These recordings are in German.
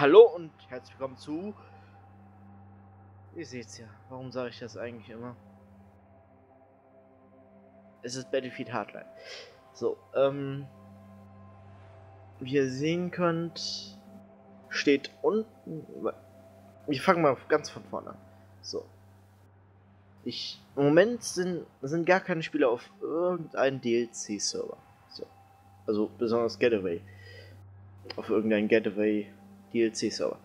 Hallo und herzlich willkommen zu. Ihr seht's ja. Warum sage ich das eigentlich immer? Es ist Battlefield Hardline. So, ähm. Wie ihr sehen könnt, steht unten. Wir fangen mal ganz von vorne an. So. Ich. Im Moment sind, sind gar keine Spieler auf irgendeinem DLC-Server. So. Also besonders Getaway. Auf irgendeinem Getaway DLC-Server.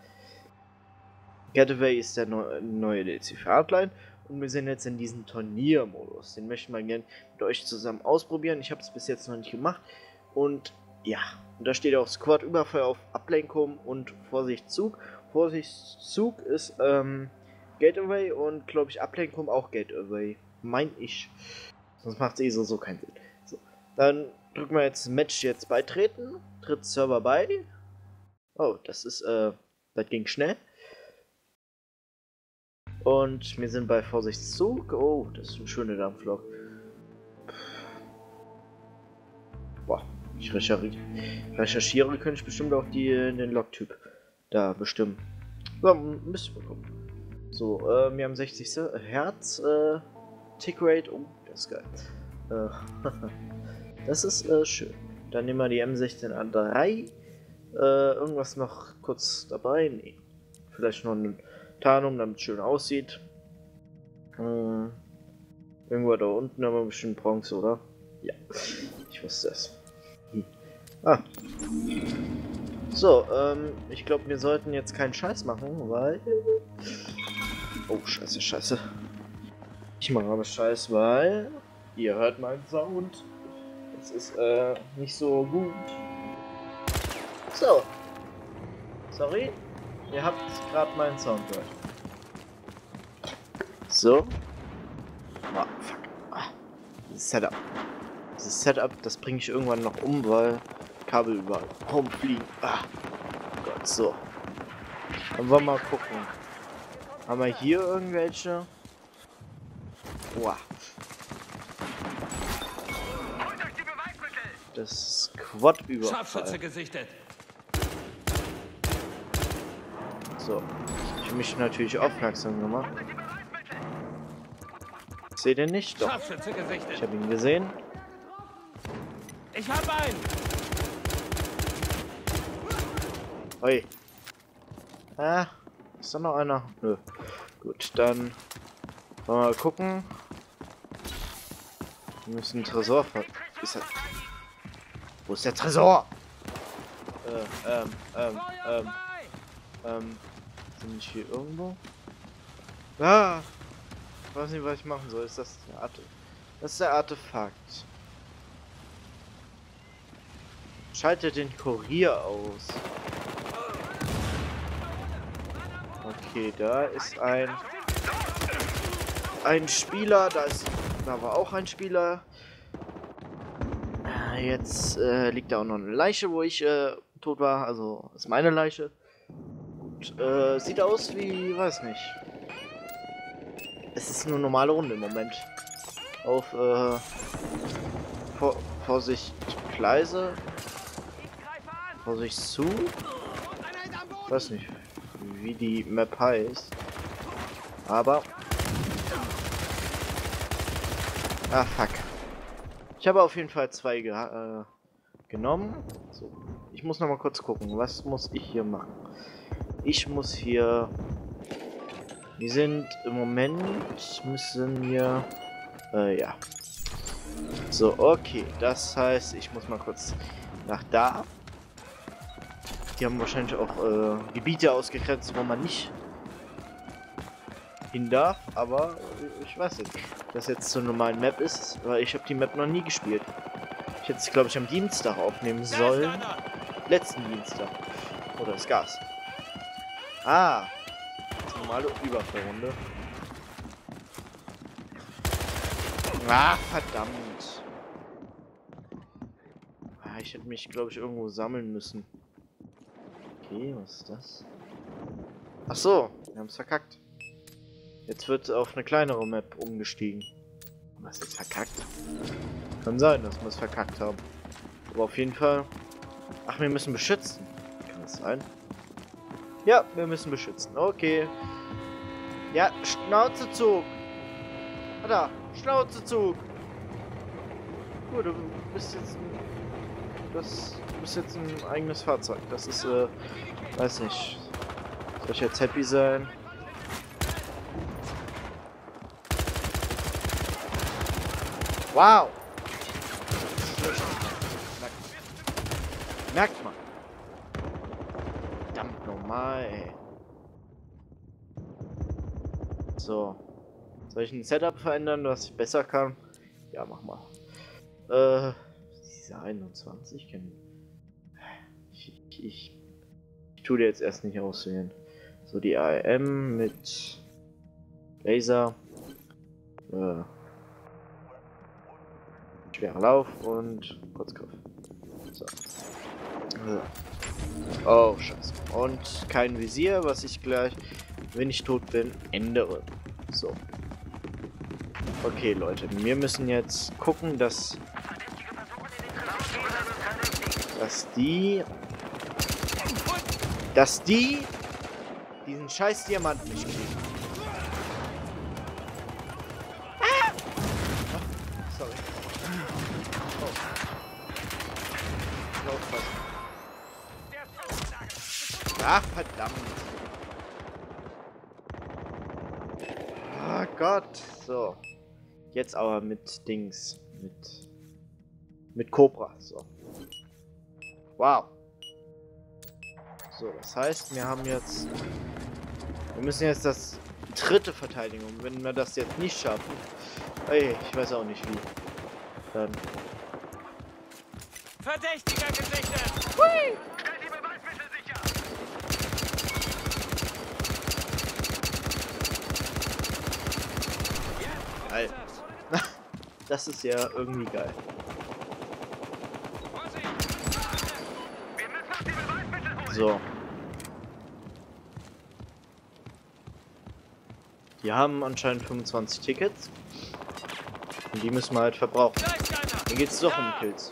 Getaway ist der neu, neue DLC für Hardline und wir sind jetzt in diesem Turniermodus. Den möchten wir gerne mit euch zusammen ausprobieren. Ich habe es bis jetzt noch nicht gemacht und ja, und da steht auch Squad Überfall auf Ablenkung und Vorsicht Zug. Vorsicht Zug ist ähm, Gateway und glaube ich Ablenkung auch Gateway. Mein ich. Sonst macht es eh so, so keinen Sinn. So, dann drücken wir jetzt Match jetzt beitreten. Tritt Server bei. Oh, das ist, äh, das ging schnell. Und wir sind bei Vorsichtszug. Oh, das ist ein schöner Dampflok. Boah, ich recherchiere, recherchiere könnte ich bestimmt auch die, den Loktyp da bestimmen. So, müssen wir gucken. So, äh, wir haben 60 Hertz, äh, Tick Rate. Oh, das ist geil. Äh, das ist äh, schön. Dann nehmen wir die M16A3. Äh, irgendwas noch kurz dabei? Nee. Vielleicht noch eine Tarnung, damit es schön aussieht. Äh, irgendwo da unten haben wir bestimmt Bronze, oder? Ja, ich wusste es. Hm. Ah. So, ähm, ich glaube, wir sollten jetzt keinen Scheiß machen, weil... Oh, scheiße, scheiße. Ich mache aber Scheiß, weil... Ihr hört meinen Sound. Es ist, äh, nicht so gut. So. Sorry. Ihr habt gerade meinen Sound gehört. So. Ah, fuck. Ah, dieses Setup. Dieses Setup, das bringe ich irgendwann noch um, weil Kabel überall rumfliegen. Ah. Gott, so. Dann wollen wir mal gucken. Haben wir hier irgendwelche? Wow. Das Quad über. Scharfschütze gesichtet. So, ich habe mich natürlich aufmerksam gemacht. Seht ihr nicht? Doch. Ich habe ihn gesehen. Ich habe einen. Oi. Ah, ist da noch einer? Nö. Gut, dann wollen wir mal gucken. Wir müssen einen Tresor ver... Ist. Wo ist der Tresor? Äh, ähm, ähm, ähm, ähm... Bin ich hier irgendwo? Ah! Ich weiß nicht, was ich machen soll. Ist das der Arte Das ist der Artefakt. Schalte den Kurier aus. Okay, da ist ein ein Spieler, da ist da war auch ein Spieler. Jetzt äh, liegt da auch noch eine Leiche, wo ich äh, tot war, also ist meine Leiche. Äh, sieht aus wie, weiß nicht. Es ist eine normale Runde im Moment. Auf, äh, Vor Vorsicht Gleise. Vorsicht zu. Weiß nicht, wie die Map heißt. Aber... Ah, fuck. Ich habe auf jeden Fall zwei ge äh, genommen. So. Ich muss noch mal kurz gucken, was muss ich hier machen? Ich muss hier... Wir sind im Moment... Müssen wir... Äh, ja. So, okay. Das heißt, ich muss mal kurz nach da. Die haben wahrscheinlich auch äh, Gebiete ausgegrenzt, wo man nicht hin darf. Aber ich weiß nicht, dass jetzt zur normalen Map ist, weil ich habe die Map noch nie gespielt. Ich hätte es, glaube ich, am Dienstag aufnehmen sollen. Letzten Dienstag. Oder das Gas. Ah. Das normale Überfallrunde. Ah, verdammt. Ah, ich hätte mich, glaube ich, irgendwo sammeln müssen. Okay, was ist das? Ach so, wir haben es verkackt. Jetzt wird auf eine kleinere Map umgestiegen. Was ist verkackt? Kann sein, dass wir es verkackt haben. Aber auf jeden Fall... Ach, wir müssen beschützen. Kann das sein? Ja, wir müssen beschützen. Okay. Ja, Schnauzezug. Ah, da, Schnauzezug. Gut, du bist jetzt ein... Das du bist jetzt ein eigenes Fahrzeug. Das ist, äh, weiß nicht. Soll ich jetzt happy sein? Wow! Merkt ey. So. Soll ich ein Setup verändern, was ich besser kann? Ja, mach mal. Äh, diese 21 kennen. Ich, ich, ich, ich tue dir jetzt erst nicht auswählen. So, die AM mit Laser. Äh, schwerer Lauf und Kurzgriff. So. Oh, scheiße. Und kein Visier, was ich gleich, wenn ich tot bin, ändere. So. Okay, Leute, wir müssen jetzt gucken, dass... Dass die... Dass die... Diesen scheiß Diamant nicht kriegen. Ach, verdammt. Ah Gott. So. Jetzt aber mit Dings. Mit. Mit Cobra. So. Wow. So, das heißt, wir haben jetzt. Wir müssen jetzt das dritte Verteidigung. Wenn wir das jetzt nicht schaffen. Ey, ich weiß auch nicht wie. Dann. Verdächtiger gesichtet! Hui! Stell die Beweismittel sicher! Geil. Das ist ja irgendwie geil. So. Die haben anscheinend 25 Tickets. Und die müssen wir halt verbrauchen. Mir geht's doch um. Kills.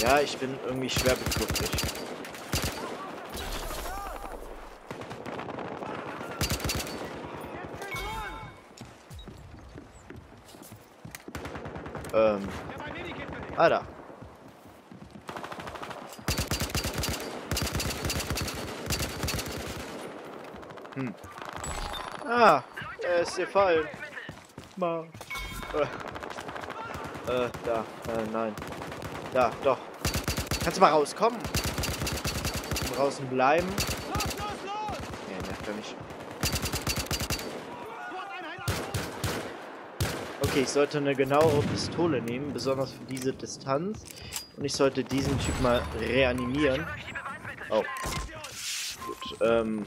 Ja, ich bin irgendwie schwer bedrücklich. Ähm. Ah, da. Hm. Ah, er ist gefallen. Ma. Äh. Äh, da. Äh, nein. Da, doch. Kannst du mal rauskommen? Draußen bleiben. Los, los, los! Nee, nervt er nicht. Okay, ich sollte eine genauere Pistole nehmen, besonders für diese Distanz. Und ich sollte diesen Typ mal reanimieren. Oh. Gut, ähm.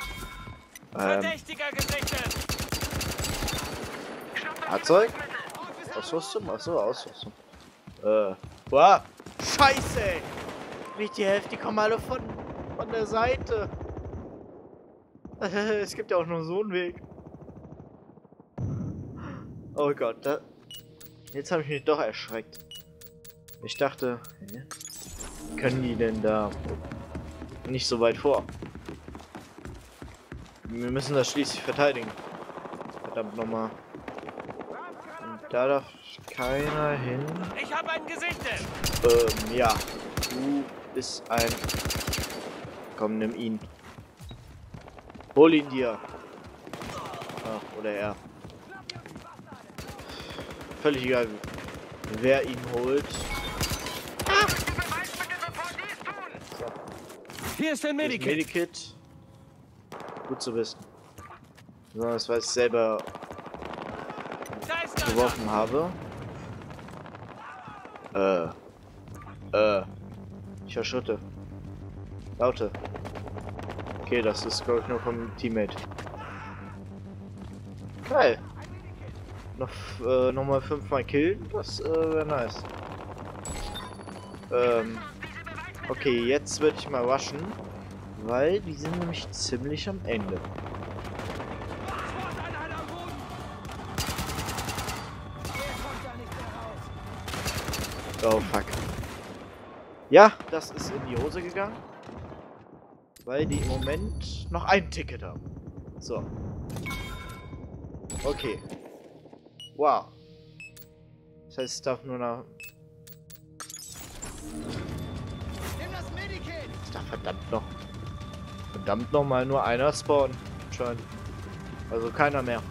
Ähm, Verdächtiger gesichtet! Fahrzeug? Ausrüstung? Achso, Ausrüstung. Äh. Boah! Scheiße! ey. Nicht die Hälfte, die kommen alle von, von der Seite. es gibt ja auch nur so einen Weg. Oh Gott, da. Jetzt habe ich mich doch erschreckt. Ich dachte, hä? können die denn da nicht so weit vor? Wir müssen das schließlich verteidigen. Verdammt nochmal. Da darf keiner hin. Ich habe einen gesichtet! Ähm, ja. Du bist ein. Komm, nimm ihn. Hol ihn dir. Ach, oder er. Völlig egal, wer ihn holt. Hier ist ein Das Medikit! Medikit. Gut zu wissen. Besonders weil ich selber geworfen habe. Äh. Äh. Ich verschütte. Laute. Okay, das ist glaube ich nur vom Teammate. Geil. Noch äh, nochmal fünfmal killen, das äh, wäre nice. Ähm. Okay, jetzt würde ich mal rushen, weil die sind nämlich ziemlich am Ende. Oh fuck. Ja, das ist in die Hose gegangen. Weil die im Moment noch ein Ticket haben. So. Okay. Wow. Das heißt, es darf nur Medikit! Es darf verdammt noch... Verdammt noch mal nur einer spawnen. Anscheinend. Also keiner mehr.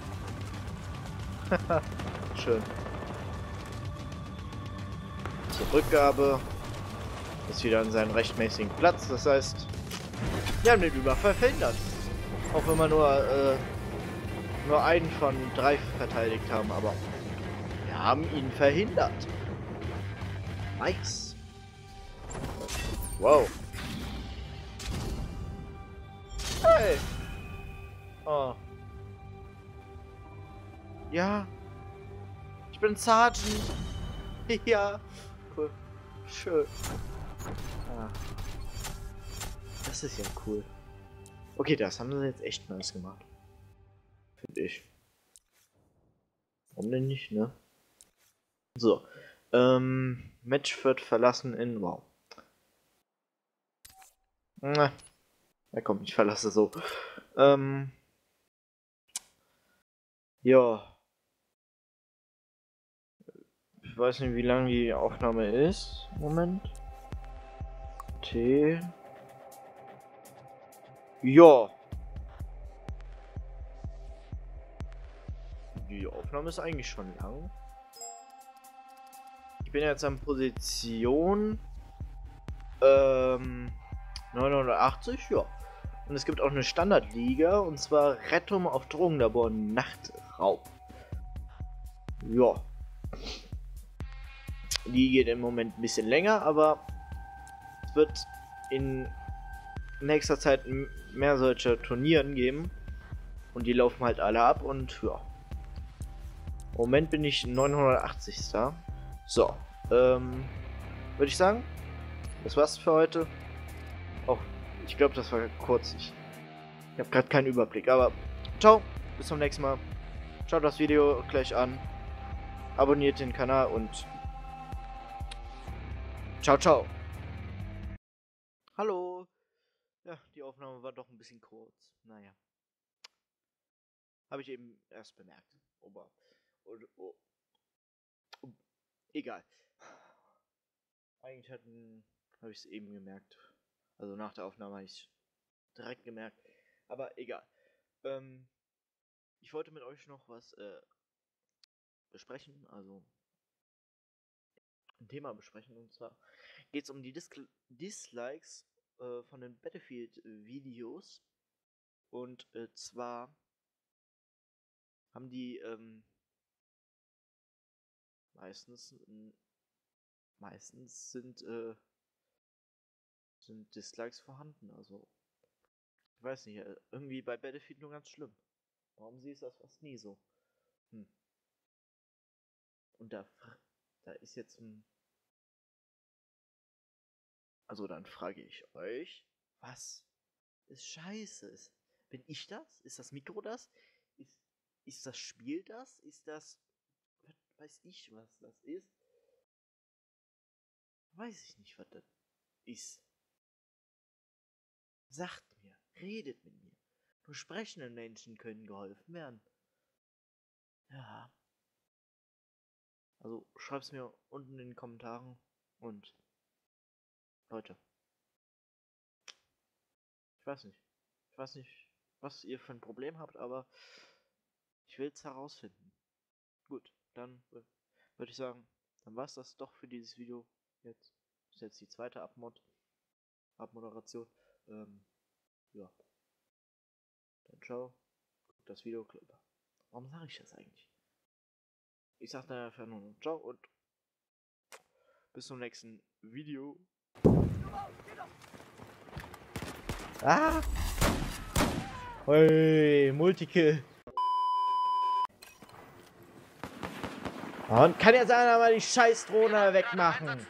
Schön. Zurückgabe. Ist wieder an seinen rechtmäßigen Platz. Das heißt, wir haben den Überfall verhindert. Auch wenn wir nur, äh, nur einen von drei verteidigt haben, aber wir haben ihn verhindert. Nice. Wow. Hey. Oh. Ja. Ich bin Sergeant. Ja. Cool. Schön. Ah. Das ist ja cool. Okay, das haben sie jetzt echt nice gemacht. Finde ich. Warum denn nicht, ne? So. Ähm, Match wird verlassen in. Wow. Na. Ja, komm, ich verlasse so. Ähm. Ja. Ich weiß nicht, wie lang die Aufnahme ist. Moment. T. Ja. Die Aufnahme ist eigentlich schon lang. Ich bin jetzt an Position ähm, 980, ja. Und es gibt auch eine Standardliga, und zwar Rettung auf Drogenlabor Nachtraub. Ja. Die geht im Moment ein bisschen länger, aber es wird in nächster Zeit mehr solche Turnieren geben. Und die laufen halt alle ab und ja. Im Moment bin ich 980. So, ähm, würde ich sagen, das war's für heute. Auch, ich glaube, das war kurz. Ich, ich habe gerade keinen Überblick, aber ciao, bis zum nächsten Mal. Schaut das Video gleich an, abonniert den Kanal und ciao, ciao. Hallo. Ja, die Aufnahme war doch ein bisschen kurz. Naja. Habe ich eben erst bemerkt. Aber. Und, oh, egal. Eigentlich hatten. Habe ich es eben gemerkt. Also nach der Aufnahme habe ich es direkt gemerkt. Aber egal. Ähm, ich wollte mit euch noch was äh, besprechen. Also. Ein Thema besprechen. Und zwar geht es um die Dis Dislikes äh, von den Battlefield-Videos. Und äh, zwar haben die ähm, meistens meistens sind äh, sind Dislikes vorhanden. Also ich weiß nicht, äh, irgendwie bei Battlefield nur ganz schlimm. Warum siehst du das fast nie so? Hm. Und da da ist jetzt ein also dann frage ich euch, was ist scheiße? Ist, bin ich das? Ist das Mikro das? Ist, ist das Spiel das? Ist das. Weiß ich, was das ist? Weiß ich nicht, was das ist. Sagt mir, redet mit mir. Nur sprechenden Menschen können geholfen werden. Ja. Also schreib's mir unten in den Kommentaren und Leute. Ich weiß nicht. Ich weiß nicht, was ihr für ein Problem habt, aber ich will es herausfinden. Gut, dann würde ich sagen, dann war es das doch für dieses Video. Jetzt ist jetzt die zweite Abmod Abmoderation. Ähm, ja. Dann ciao. Guckt das Video. Warum sage ich das eigentlich? Ich sage dann einfach nur ciao und bis zum nächsten Video. Ah! Ui, Multikill. Und kann jetzt einer mal die scheiß Drohne wegmachen.